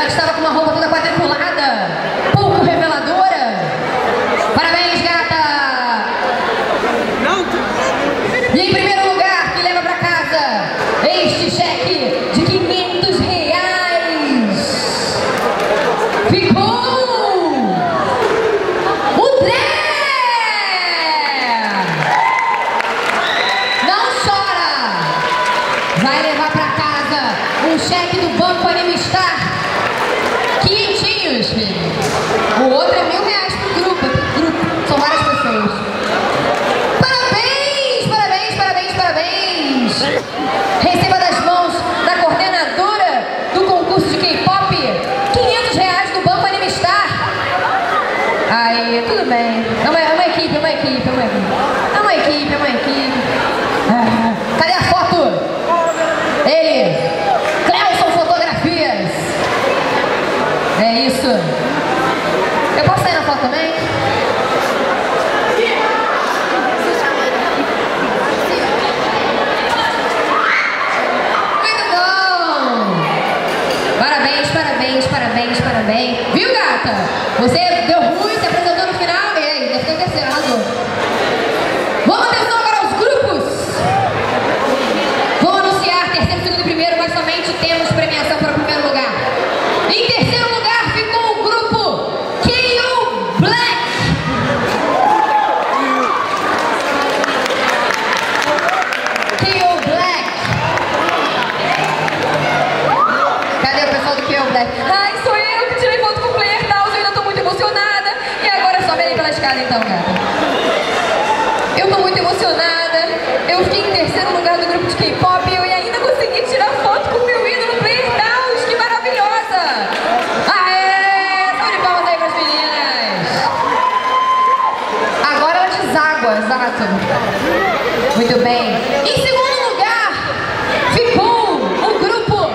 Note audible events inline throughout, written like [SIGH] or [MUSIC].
Que estava com uma roupa toda quadriculada, pouco reveladora. Parabéns, gata! E em primeiro lugar, que leva pra casa este cheque de 500 reais. Ficou o Dré! Não chora! Vai levar pra casa um cheque do Banco Animestar. O outro é mil reais pro grupo. grupo. São várias pessoas. Parabéns, parabéns, parabéns, parabéns! Receba das mãos da coordenadora do concurso de K-pop 500 reais do Banco Animestar. Aí, tudo bem. É uma, é uma equipe, é uma equipe, é uma equipe. É uma equipe, é uma equipe. Ah, cadê a foto? Ele, Cleuson Fotografias. É isso. Eu posso sair na foto também? Muito bom! Parabéns, parabéns, parabéns, parabéns. Viu, gata? Você deu ruim, se apresentou no final e aí, deve ter o terceiro, arrasou. Vamos atenção agora aos grupos. Vou anunciar terceiro, segundo e primeiro, mas somente temos premiação para o primeiro lugar. Em terceiro lugar ficou o grupo KO Black. KO Black. Cadê o pessoal do KO Black? Ai, sou eu que tirei foto com o Player Taos, eu ainda tô muito emocionada. E agora é escada então, gata. Eu tô muito emocionada. Eu fiquei em terceiro lugar do grupo de K-pop e eu ainda consegui tirar foto com meu ídolo Player Taos. Que maravilhosa! Aê! Salve de palmas aí pras meninas! Agora ela deságua, exato. Muito bem. Em segundo lugar, ficou o grupo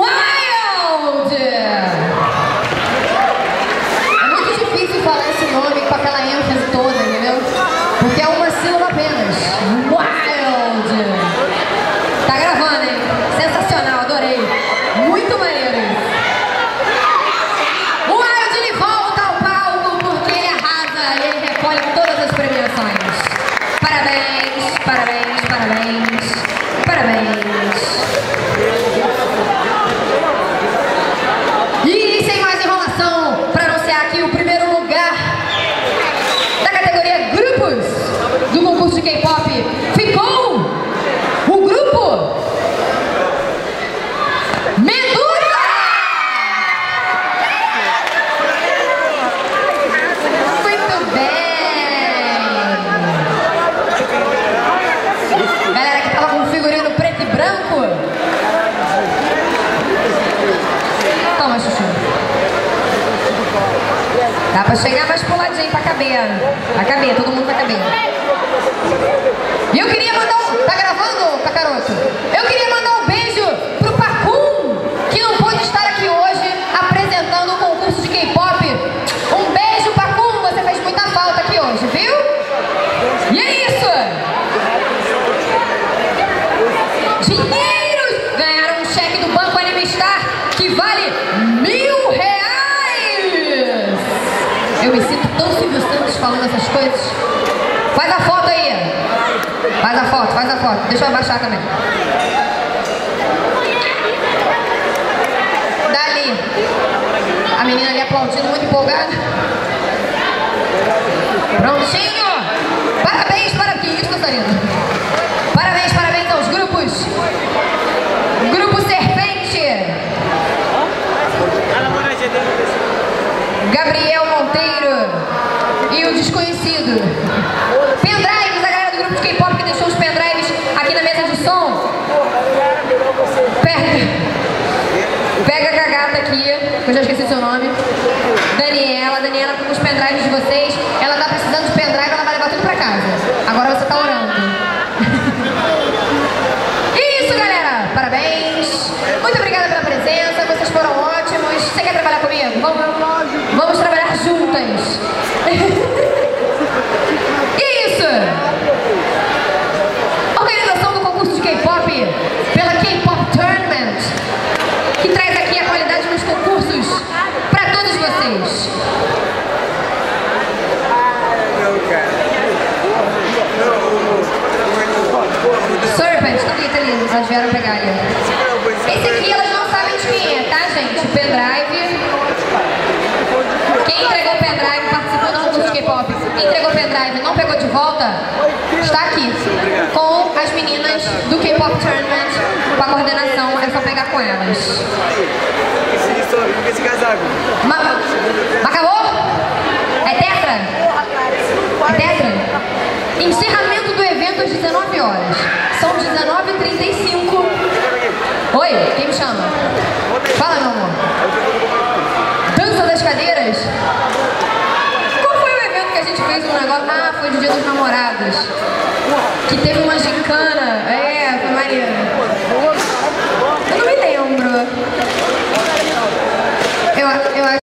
Wild! É muito difícil falar esse nome com aquela ênfase toda, entendeu? Porque é uma sílaba apenas. Wild! Tá gravando, hein? Sensacional, adorei. Muito maneiro isso. O Wild ele volta ao palco porque ele arrasa e ele recolhe todas as premiações. Parabéns, parabéns, parabéns, parabéns. E sem mais enrolação, para anunciar aqui o primeiro lugar da categoria grupos do concurso de K-pop ficou o grupo Medusa! Muito bem! Galera que tava com figurino preto e branco. Toma, Chuchu. Dá pra chegar mais puladinho pra caber. Pra caber, todo mundo vai caber. E eu queria mandar um... Tá gravando, Cacaroto? Eu queria mandar um beijo pro Pacum, que não pôde estar aqui hoje apresentando o concurso de K-pop. Um beijo, Pacum. Você fez muita falta aqui hoje, viu? E é isso! Dinheiros! Ganharam um cheque do Banco Animestar que vale mil reais! Eu me sinto tão Silvio Santos falando essas coisas. Faz a foto aí! Faz a foto, faz a foto. Deixa eu abaixar também. Dali. A menina ali aplaudindo, muito empolgada. Prontinho! Parabéns para que isso, Catarina? Parabéns, parabéns aos grupos. Grupo Serpente. Gabriel eu já esqueci seu nome. Daniela, Daniela com os pendrives de vocês. Ela tá precisando de pendrive, ela vai levar tudo pra casa. Agora você tá orando. [LAUGHS] Isso, galera! Parabéns! Muito obrigada pela presença, vocês foram ótimos. Você quer trabalhar comigo? Vamos, vamos trabalhar juntas. [LAUGHS] não pegou de volta, está aqui com as meninas do K-Pop Tournament, com a coordenação, é só pegar com elas. Esse casaco. Ma acabou? É tetra? fez um negócio. Ah, foi de Dia dos Namorados. Que teve uma gincana. É, foi Mariana. Eu não me lembro.